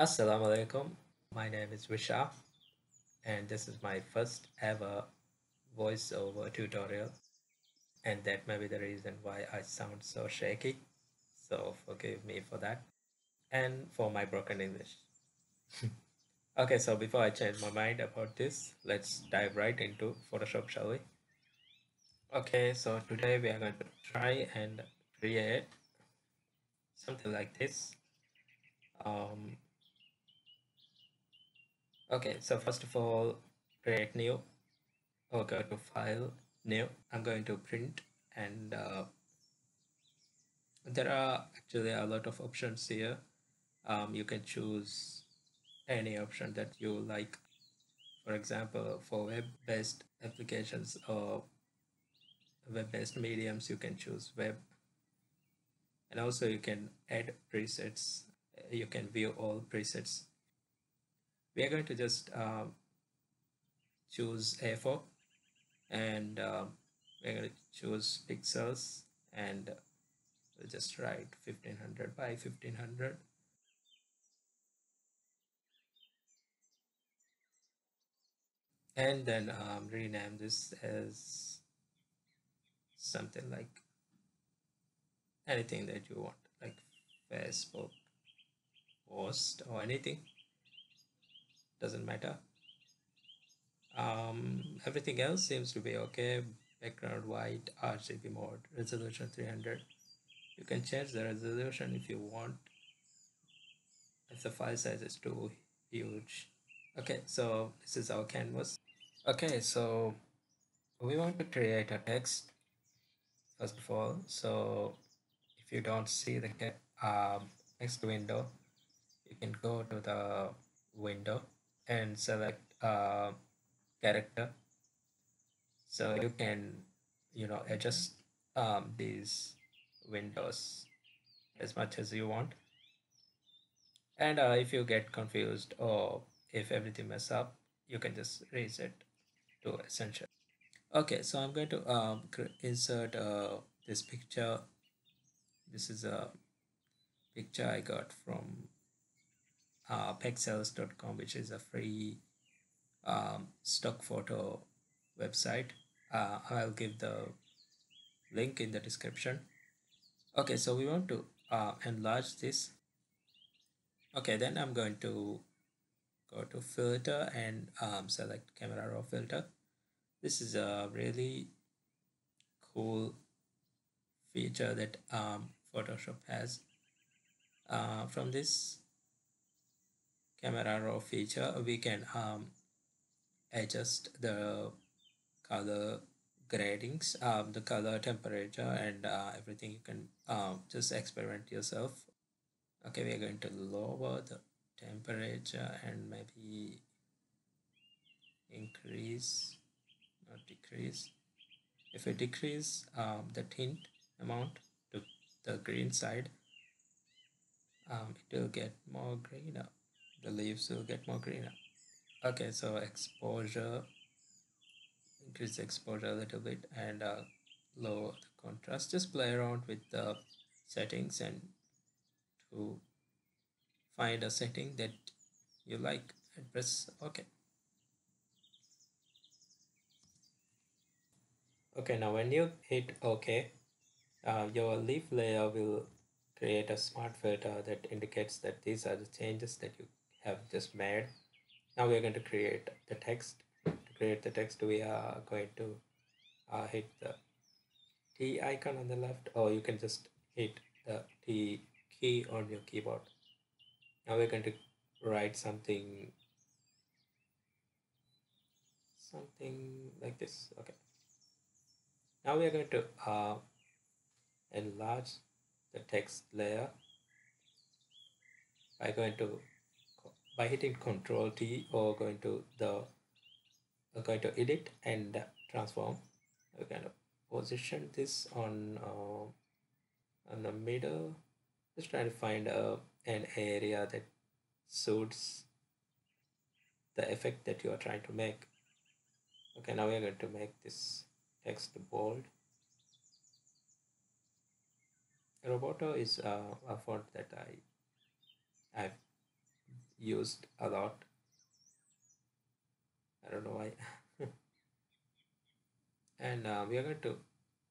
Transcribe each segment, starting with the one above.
Assalamu alaikum. My name is Wishah, and this is my first ever voiceover tutorial, and that may be the reason why I sound so shaky. So forgive me for that, and for my broken English. okay, so before I change my mind about this, let's dive right into Photoshop, shall we? Okay, so today we are going to try and create something like this. Um, okay so first of all create new. Or go to file new. I'm going to print and uh, there are actually a lot of options here. Um, you can choose any option that you like. For example for web-based applications or web-based mediums you can choose web. And also you can add presets. You can view all presets we are going to just um, choose A4 and um, we're going to choose pixels and we'll just write 1500 by 1500 and then um, rename this as something like anything that you want like Facebook post or anything doesn't matter. Um, everything else seems to be okay. Background white RGB mode resolution 300 you can change the resolution if you want. If the file size is too huge. Okay so this is our canvas. Okay so we want to create a text first of all. So if you don't see the text window you can go to the window and select a character. So you can you know adjust um, these windows as much as you want. And uh, if you get confused or if everything mess up you can just raise it to essential. Okay so i'm going to um, insert uh, this picture. This is a picture i got from uh, pexels.com, which is a free um, stock photo website. Uh, I'll give the link in the description. Okay, so we want to uh, enlarge this. Okay, then I'm going to go to filter and um, select camera raw filter. This is a really cool feature that um, Photoshop has. Uh, from this camera raw feature we can um, adjust the color gradings um, the color temperature and uh, everything you can um, just experiment yourself. Okay we are going to lower the temperature and maybe increase not decrease. If we decrease um, the tint amount to the green side um, it will get more greener the leaves will get more greener. Okay so exposure increase exposure a little bit and uh, lower the contrast. Just play around with the settings and to find a setting that you like and press ok. Okay now when you hit ok uh, your leaf layer will create a smart filter that indicates that these are the changes that you have just made. Now we are going to create the text. To create the text we are going to uh, hit the T icon on the left or you can just hit the T key on your keyboard. Now we're going to write something something like this. Okay. Now we are going to uh, enlarge the text layer by going to by hitting Control T or going to the uh, going to edit and transform. We're going to position this on uh, on the middle. Just trying to find uh, an area that suits the effect that you are trying to make. Okay, now we're going to make this text bold. Roboto is uh, a font that I I've used a lot. I don't know why. and uh, we are going to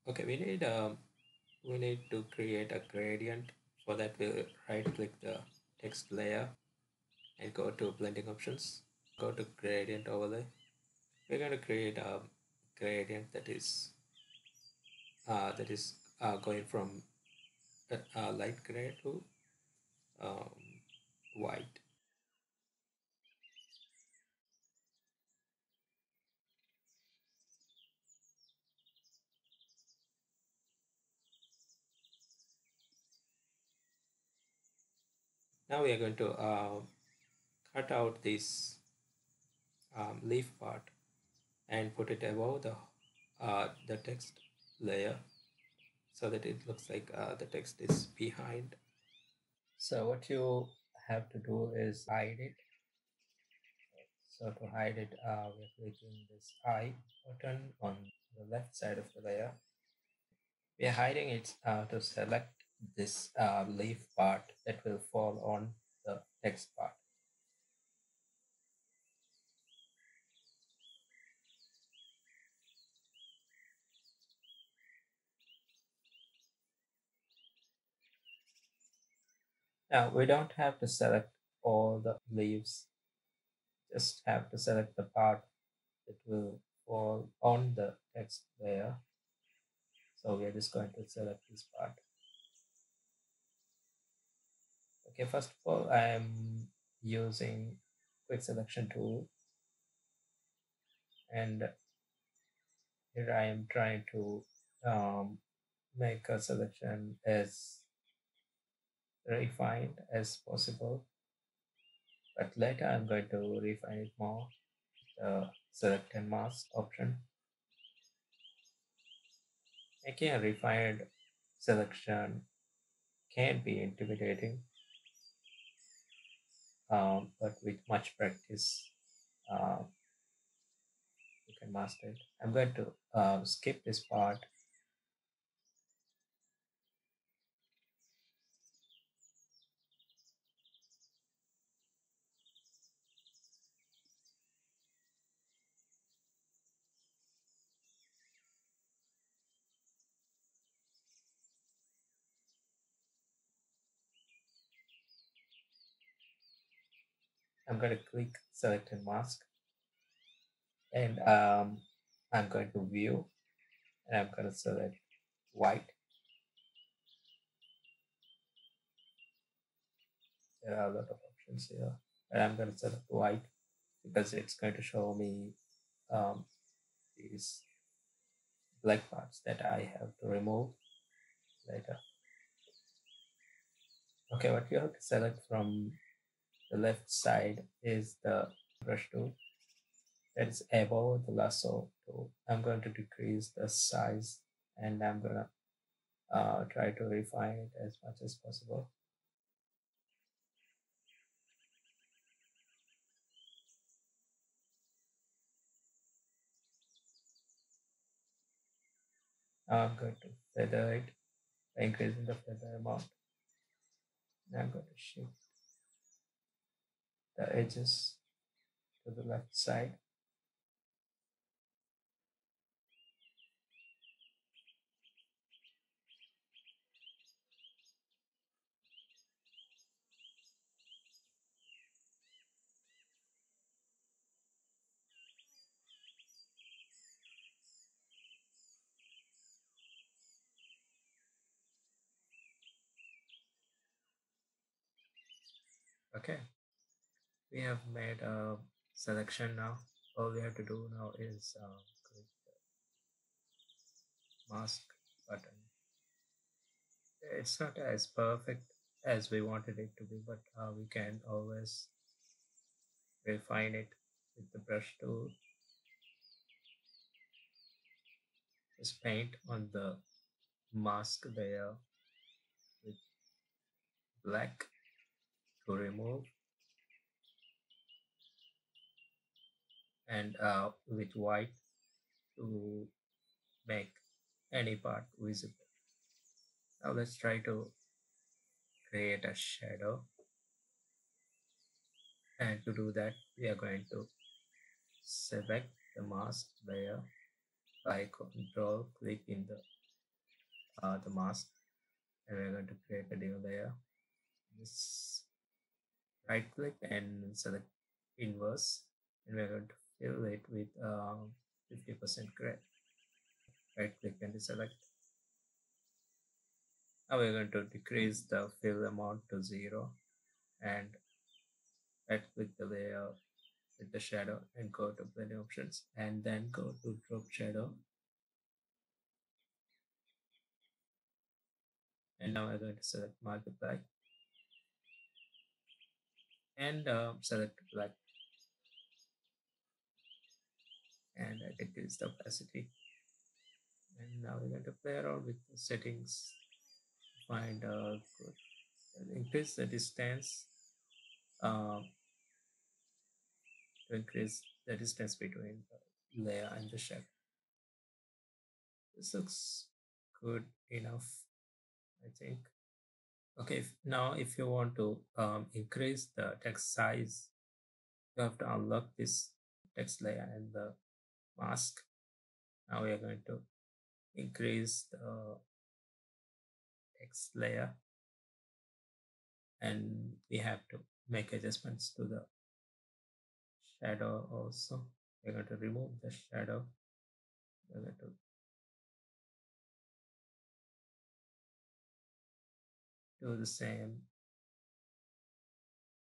okay we need um we need to create a gradient for that we'll right click the text layer and go to blending options go to gradient overlay we're going to create a gradient that is uh, that is uh, going from a, a light gray to um, white now we are going to uh, cut out this um, leaf part and put it above the uh, the text layer so that it looks like uh, the text is behind. So what you have to do is hide it. So to hide it uh, we're clicking this i button on the left side of the layer. We are hiding it uh, to select this uh, leaf part that will fall on the text part Now we don't have to select all the leaves, just have to select the part that will fall on the text layer. So we are just going to select this part. Okay, first of all, I am using quick selection tool. And here I am trying to um, make a selection as refined as possible. But later I'm going to refine it more the select and mask option. Making a refined selection can be intimidating um, but with much practice uh, you can master it. I'm going to uh, skip this part I'm going to click select and mask and um, I'm going to view and I'm going to select white. There are a lot of options here and I'm going to select white because it's going to show me um, these black parts that I have to remove later. Okay, what you have to select from the left side is the brush tool that is above the lasso tool. I'm going to decrease the size and I'm gonna uh, try to refine it as much as possible. Now I'm going to feather it by increasing the feather amount. Now I'm going to shift the edges to the left side. Okay, we have made a selection now. All we have to do now is uh, click the mask button. It's not as perfect as we wanted it to be, but uh, we can always refine it with the brush tool. Just paint on the mask layer with black to remove and uh, with white to make any part visible. Now let's try to create a shadow. And to do that, we are going to select the mask layer by control click in the uh, the mask and we're going to create a new layer just right click and select inverse and we're going to fill it with 50% um, gray right click and select now we're going to decrease the fill amount to zero and right click the layer with the shadow and go to blending options and then go to drop shadow. And now I'm going to select multiply. And uh, select black and I decrease the opacity. And now we're going to play around with the settings find a good. Increase the distance um, to increase the distance between the layer and the shape. This looks good enough I think. Okay now if you want to um, increase the text size you have to unlock this text layer and the mask. Now we are going to increase the text layer. And we have to make adjustments to the shadow also. We're going to remove the shadow. We're going to do the same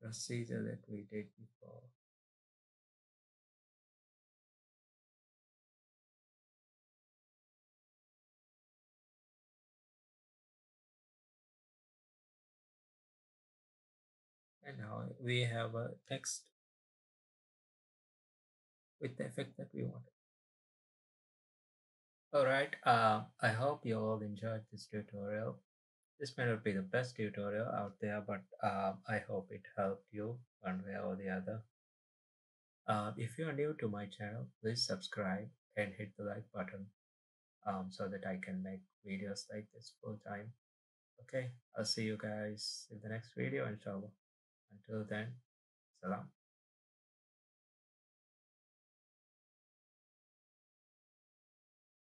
procedure that we did before and now we have a text with the effect that we wanted. Alright, uh, I hope you all enjoyed this tutorial. This may not be the best tutorial out there, but uh, I hope it helped you one way or the other. Uh, if you are new to my channel, please subscribe and hit the like button um, so that I can make videos like this full time. Okay, I'll see you guys in the next video inshallah. Until then, salam.